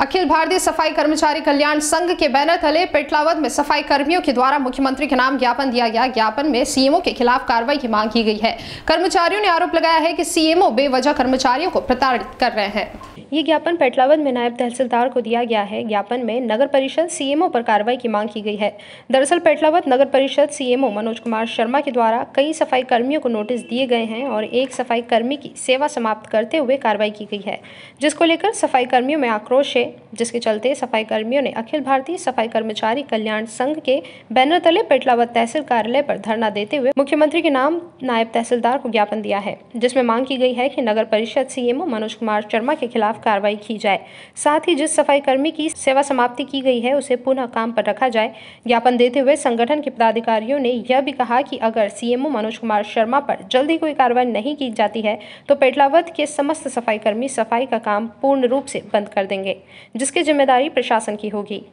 भारतीय सफ़ाई कर्मचारी कल्याण संघ के बैनर तले पेटलावद में सफ़ाई कर्मियों के द्वारा मुख्यमंत्री के नाम ज्ञापन दिया गया। ज्ञापन में सीएमओ के खिलाफ कार्रवाई की मांग की गई है। कर्मचारियों ने आरोप लगाया है कि सीएमओ बेवजह कर्मचारियों को प्रताड़ित कर रहे हैं। ये ज्ञापन पेटलावद में नायब तहसीलदार को दिया गया है। ज्ञापन में नगर परिषद सीएमओ पर कार्रवाई की मांग की गई है। दरअसल पेटलावद नगर परिषद सीएमओ मनोज कुमार शर्मा के द्वारा कई सफ़ाई कर्मियों को नोटिस दिए गए हैं और एक सफ़ाई कर्मी की सेवा समाप्त करते हुए कार्रवाई की गई है, जिसको लेकर सफ़ाई कर्मियों में आक्रोश है। जिसके चलते सफ़ाई कर्मियों ने अखिल भारतीय सफ़ाई कर्मचारी कल्याण संघ के बैनर तले पेटलावत तहसील कार्यालय पर धरना देते हुए मुख्यमंत्री के नाम नायब तहसीलदार को ज्ञापन दिया है, जिसमें मांग की गई है कि नगर परिषद सीएमओ मनोज कुमार शर्मा के खिलाफ कार्रवाई की जाए। साथ ही जिस सफ़ाई कर्मी की सेवा समाप्ति की गई है, उसे पुनः काम पर रखा जाए। ज्ञापन देते हुए संगठन के पदाधिकारियों ने यह भी कहा कि अगर सीएमओ मनोज कुमार शर्मा पर जल्दी कोई कार्रवाई नहीं की जाती है तो पेटलावत के समस्त सफ़ाई कर्मी सफ़ाई का काम पूर्ण रूप से बंद कर देंगे। जिसकी ज़िम्मेदारी प्रशासन की होगी।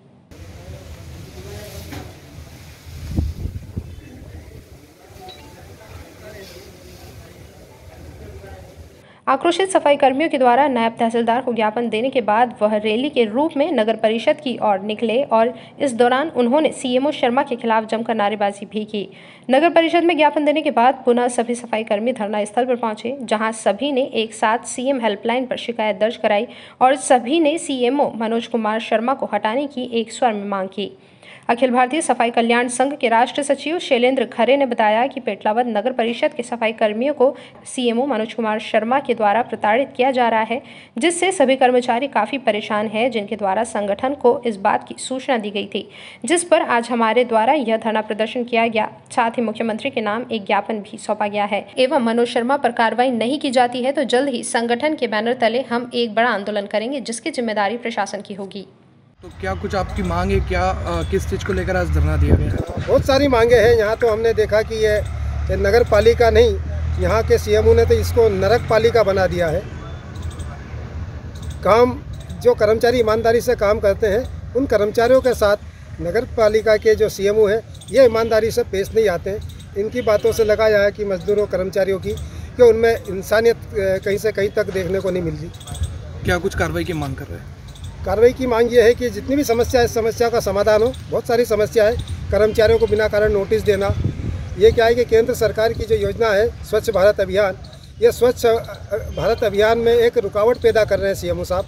आक्रोशित सफ़ाई कर्मियों के द्वारा नायब तहसीलदार को ज्ञापन देने के बाद वह रैली के रूप में नगर परिषद की ओर निकले और इस दौरान उन्होंने सीएमओ शर्मा के खिलाफ जमकर नारेबाजी भी की। नगर परिषद में ज्ञापन देने के बाद पुनः सभी सफ़ाई कर्मी धरना स्थल पर पहुँचे, जहाँ सभी ने एक साथ सीएम हेल्पलाइन पर शिकायत दर्ज कराई और सभी ने सीएमओ मनोज कुमार शर्मा को हटाने की एक स्वर में मांग की। अखिल भारतीय सफ़ाई कल्याण संघ के राष्ट्र सचिव शैलेंद्र खरे ने बताया कि पेटलावद नगर परिषद के सफ़ाई कर्मियों को सीएमओ मनोज कुमार शर्मा के द्वारा प्रताड़ित किया जा रहा है जिससे सभी कर्मचारी काफ़ी परेशान हैं जिनके द्वारा संगठन को इस बात की सूचना दी गई थी जिस पर आज हमारे द्वारा यह धरना प्रदर्शन किया गया। साथ ही मुख्यमंत्री के नाम एक ज्ञापन भी सौंपा गया है। एवं मनोज शर्मा पर कार्रवाई नहीं की जाती है तो जल्द ही संगठन के बैनर तले हम एक बड़ा आंदोलन करेंगे जिसकी ज़िम्मेदारी प्रशासन की होगी। तो क्या कुछ आपकी मांग है? क्या आ, किस चीज़ को लेकर आज धरना दिया गया बहुत सारी मांगे हैं। यहाँ तो हमने देखा कि ये, नगर पालिका नहीं यहाँ के सीएमओ ने तो इसको नरक पालिका बना दिया है। काम जो कर्मचारी ईमानदारी से काम करते हैं उन कर्मचारियों के साथ नगर पालिका के जो सीएमओ हैं ये ईमानदारी से पेश नहीं आते हैं। इनकी बातों से लगा है कि मजदूरों कर्मचारियों की कि उनमें इंसानियत कहीं से कहीं तक देखने को नहीं मिल रही क्या कुछ कार्रवाई की मांग कर रहे हैं? कार्रवाई की मांग ये है कि जितनी भी समस्या है समस्या का समाधान हो। बहुत सारी समस्या है। कर्मचारियों को बिना कारण नोटिस देना ये क्या है कि केंद्र सरकार की जो योजना है, स्वच्छ भारत अभियान, ये स्वच्छ भारत अभियान में एक रुकावट पैदा कर रहे हैं सीएमओ साहब।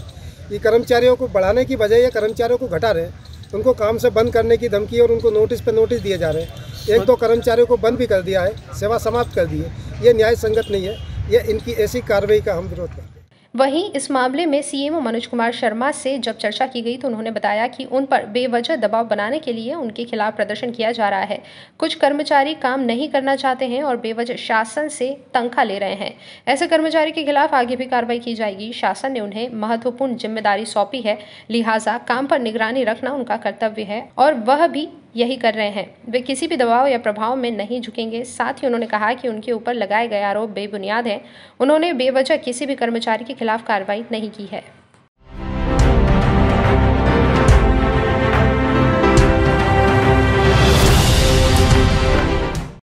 ये कर्मचारियों को बढ़ाने की बजाय ये कर्मचारियों को घटा रहे हैं। उनको काम से बंद करने की धमकी और उनको नोटिस पर नोटिस दिए जा रहे हैं। एक दो कर्मचारियों को बंद भी कर दिया है, सेवा समाप्त कर दी है। ये न्याय संगत नहीं है। ये इनकी ऐसी कार्रवाई का हम विरोध करते हैं। वहीं इस मामले में सीएम मनोज कुमार शर्मा से जब चर्चा की गई तो उन्होंने बताया कि उन पर बेवजह दबाव बनाने के लिए उनके खिलाफ प्रदर्शन किया जा रहा है। कुछ कर्मचारी काम नहीं करना चाहते हैं और बेवजह शासन से तनख्वाह ले रहे हैं। ऐसे कर्मचारी के खिलाफ आगे भी कार्रवाई की जाएगी। शासन ने उन्हें महत्वपूर्ण ज़िम्मेदारी सौंपी है। लिहाजा काम पर निगरानी रखना उनका कर्तव्य है और वह भी यही कर रहे हैं। वे किसी भी दबाव या प्रभाव में नहीं झुकेंगे। साथ ही उन्होंने कहा कि उनके ऊपर लगाए गए आरोप बेबुनियाद हैं। उन्होंने बेवजह किसी भी कर्मचारी के खिलाफ कार्रवाई नहीं की है।